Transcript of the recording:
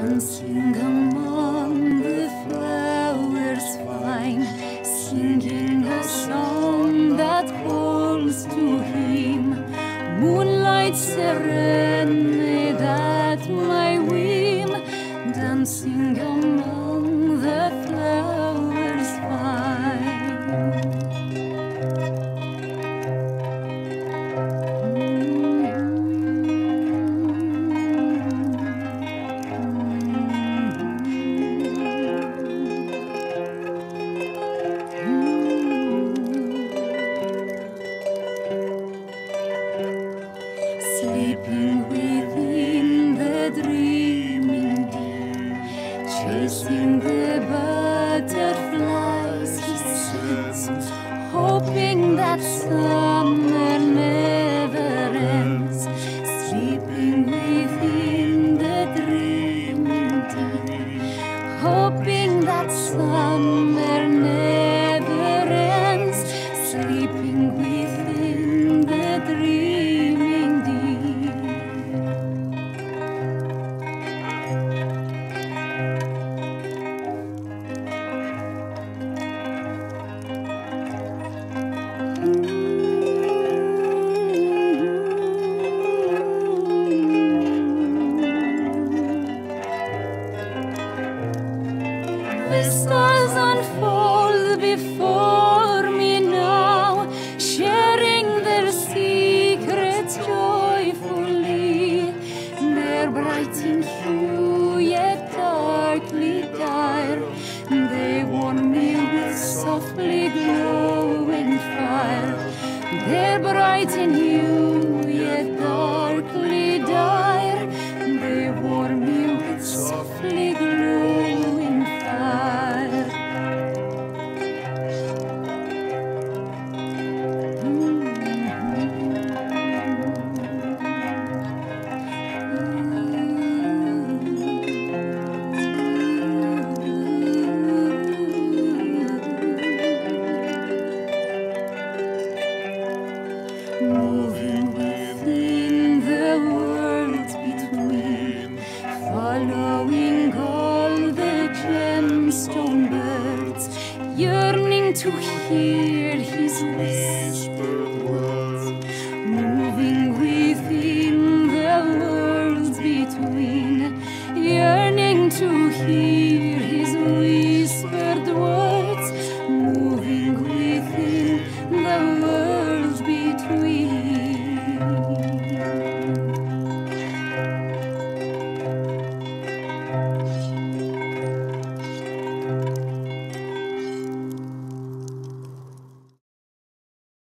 dancing among the flowers fine, singing a song that calls to him. Moonlight serenade at my whim, dancing Sleeping within the dreaming deep, chasing the butterflies he sends, hoping that summer never ends. Sleeping within the dreaming deep, hoping that summer never The stars unfold before me now, sharing their secrets joyfully. They're bright in hue, yet darkly dire. They warm me with softly glowing fire. They're bright in hue, Stone birds, yearning to hear his whispered words, moving within the worlds between, yearning to hear.